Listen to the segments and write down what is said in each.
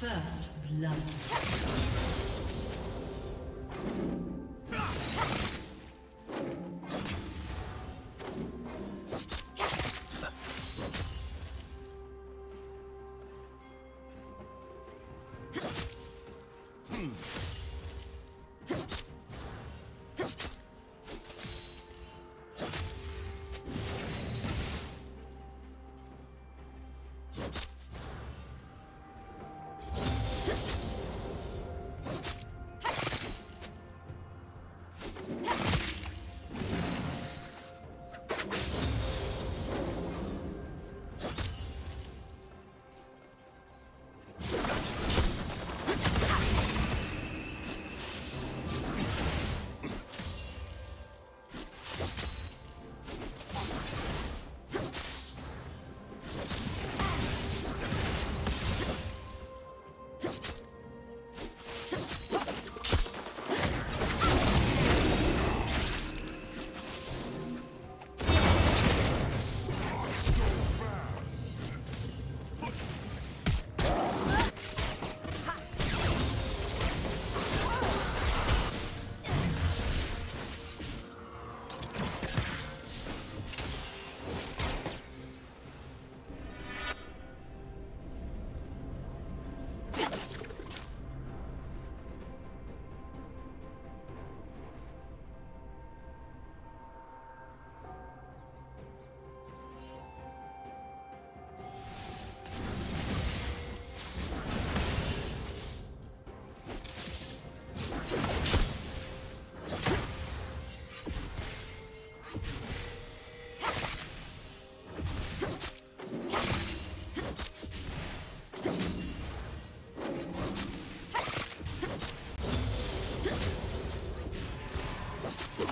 First blood.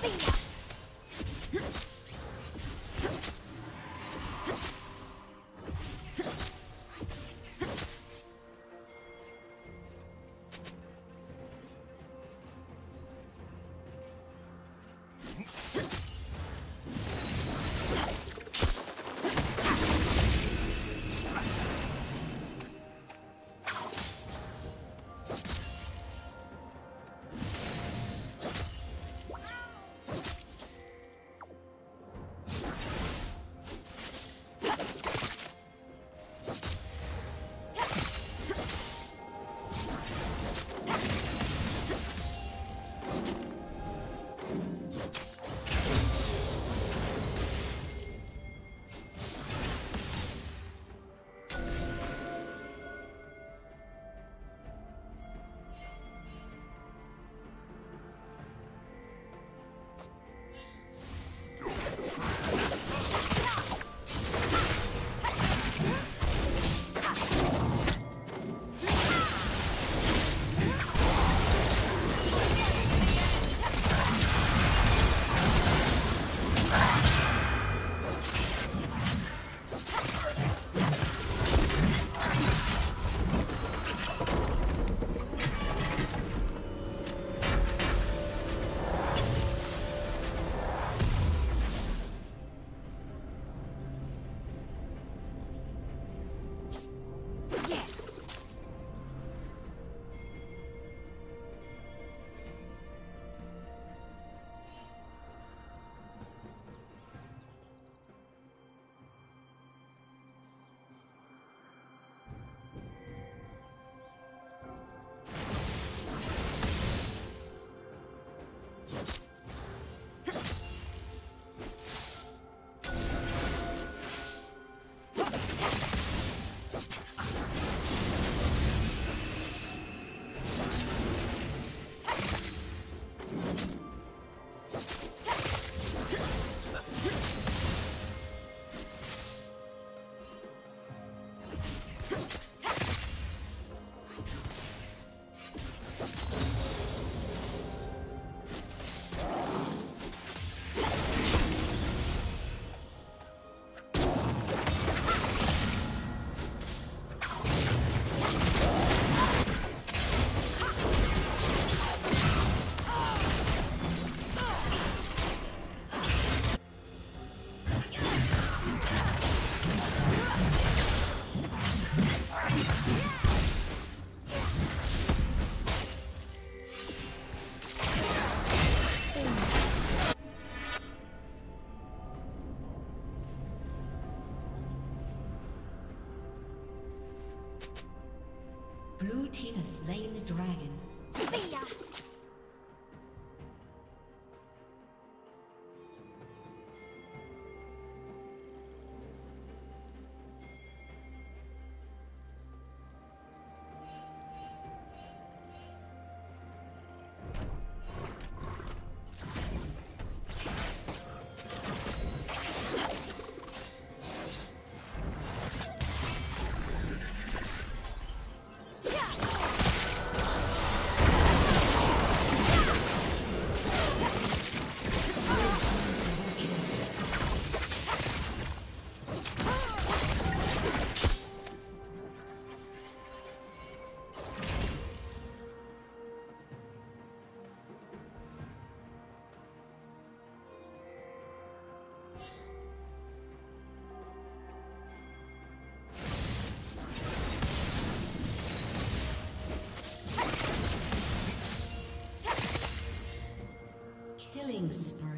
Argentina. Killing spree.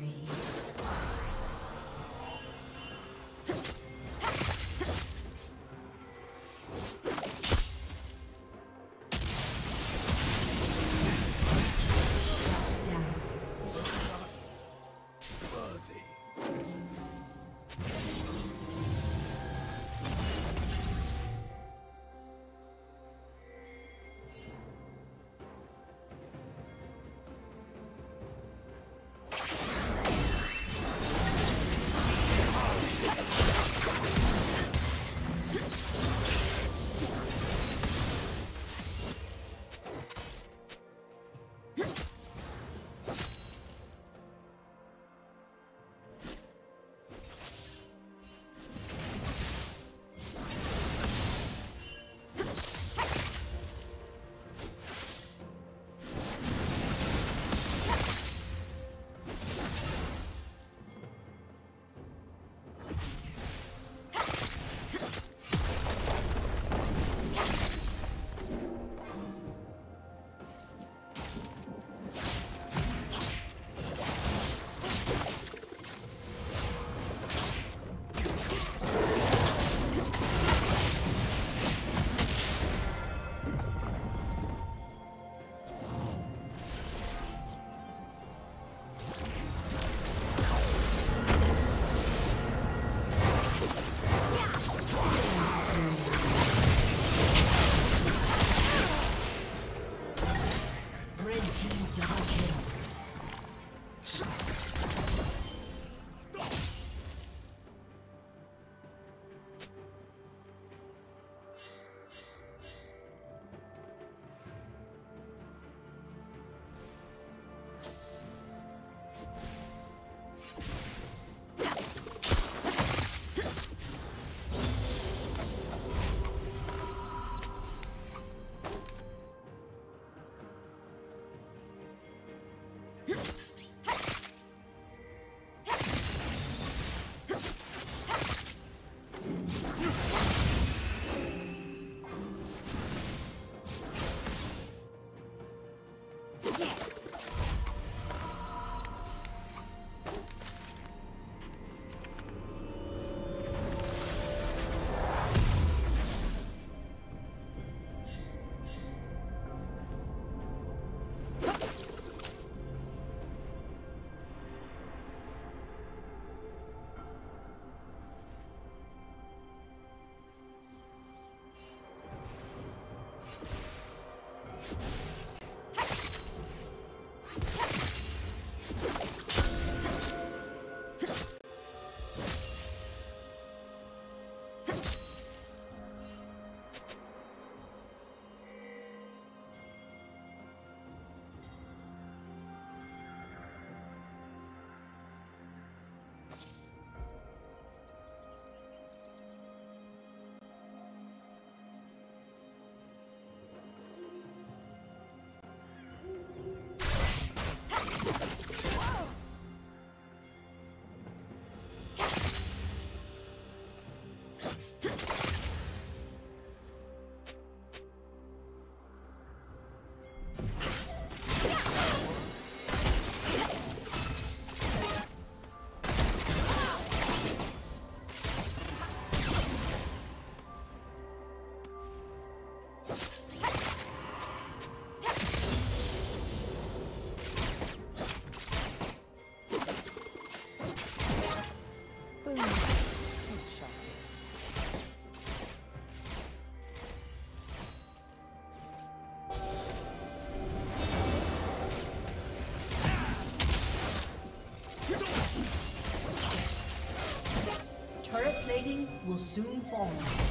Soon fall.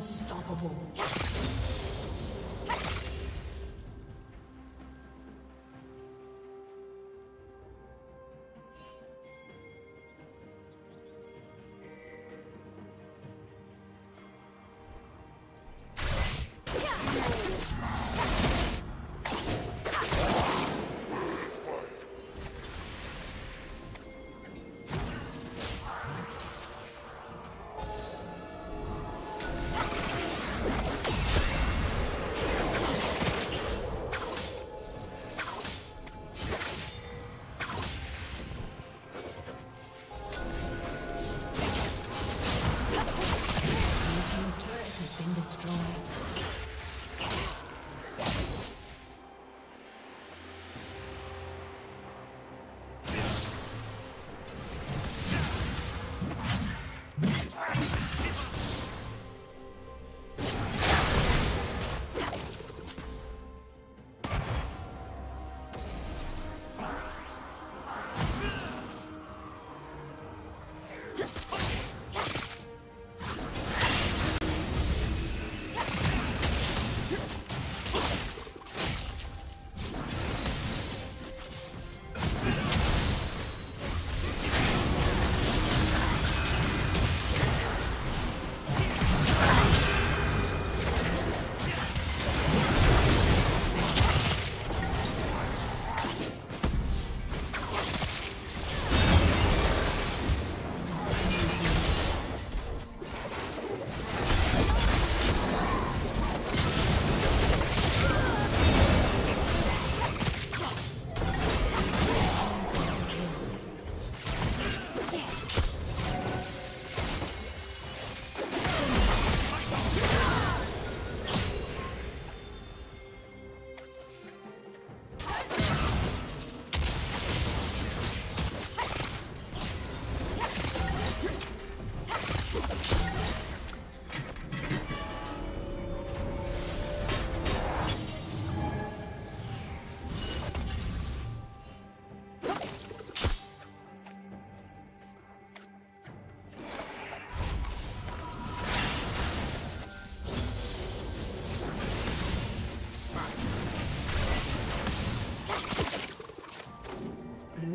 Unstoppable.